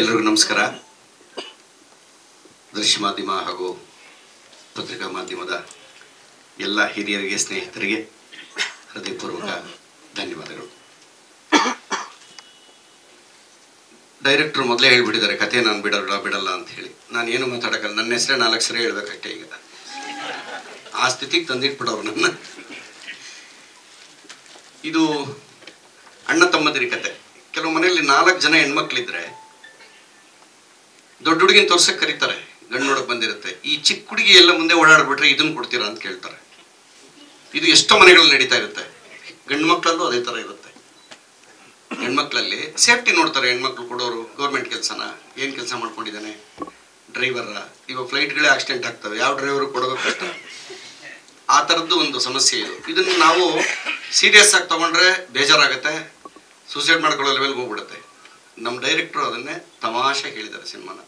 ಎಲ್ರಿಗೂ ನಮಸ್ಕಾರ. ದೃಶ್ಯ ಮಾಧ್ಯಮ ಹಾಗೂ ಪತ್ರಿಕಾ ಮಾಧ್ಯಮದ ಎಲ್ಲ ಹಿರಿಯರಿಗೆ, ಸ್ನೇಹಿತರಿಗೆ ಹೃದಯಪೂರ್ವಕ ಧನ್ಯವಾದಗಳು. ಡೈರೆಕ್ಟ್ರು ಮೊದಲೇ ಹೇಳಿಬಿಟ್ಟಿದ್ದಾರೆ, ಕಥೆ ನಾನು ಬಿಡಲ್ಲ ಬಿಡಲ್ಲ ಅಂತ ಹೇಳಿ. ನಾನು ಏನು ಮಾತಾಡೋಕ್ಕಲ್ಲ, ನನ್ನ ಹೆಸರೇ ನಾಲ್ಕು ಸರಿ ಹೇಳ್ಬೇಕಷ್ಟೇ ಈಗ. ಆ ಸ್ಥಿತಿಗೆ ತಂದಿಟ್ಬಿಡೋರು ನನ್ನ ಇದು ಅಣ್ಣ ತಮ್ಮದಿರಿ ಕತೆ. ಕೆಲವು ಮನೆಯಲ್ಲಿ ನಾಲ್ಕು ಜನ ಹೆಣ್ಮಕ್ಳಿದ್ರೆ ದೊಡ್ಡ ಹುಡುಗಿನ ತೋರ್ಸಕ್ ಕರೀತಾರೆ. ಗಂಡು ನೋಡಕ್ ಬಂದಿರುತ್ತೆ. ಈ ಚಿಕ್ಕ ಹುಡುಗಿ ಎಲ್ಲ ಮುಂದೆ ಓಡಾಡ್ಬಿಟ್ರೆ ಇದನ್ನ ಕೊಡ್ತೀರಾ ಅಂತ ಕೇಳ್ತಾರೆ. ಇದು ಎಷ್ಟೋ ಮನೆಗಳಲ್ಲಿ ನಡೀತಾ ಇರುತ್ತೆ. ಗಂಡು ಮಕ್ಕಳಲ್ಲೂ ಅದೇ ತರ ಇರುತ್ತೆ. ಹೆಣ್ಮಕ್ಳಲ್ಲಿ ಸೇಫ್ಟಿ ನೋಡ್ತಾರೆ ಹೆಣ್ಮಕ್ಳು ಕೊಡೋರು, ಗೌರ್ಮೆಂಟ್ ಕೆಲಸನ, ಏನು ಕೆಲಸ ಮಾಡ್ಕೊಂಡಿದ್ದಾನೆ? ಡ್ರೈವರ ಇವಾಗ ಫ್ಲೈಟ್ಗಳೇ ಆಕ್ಸಿಡೆಂಟ್ ಆಗ್ತವೆ. ಯಾವ ಡ್ರೈವರ್ ಕೊಡೋದು ಕಷ್ಟ. ಆ ಥರದ್ದು ಒಂದು ಸಮಸ್ಯೆ ಇದು. ಇದನ್ನು ನಾವು ಸೀರಿಯಸ್ ಆಗಿ ತಗೊಂಡ್ರೆ ಬೇಜಾರಾಗುತ್ತೆ. ಸೂಸೈಡ್ ಮಾಡ್ಕೊಳ್ಳೋ ಲೆವೆಲ್ಗೆ ಹೋಗ್ಬಿಡುತ್ತೆ. ನಮ್ಮ ಡೈರೆಕ್ಟ್ರು ಅದನ್ನೇ ತಮಾಷೆ ಹೇಳಿದ್ದಾರೆ ಸಿನಿಮಾನ.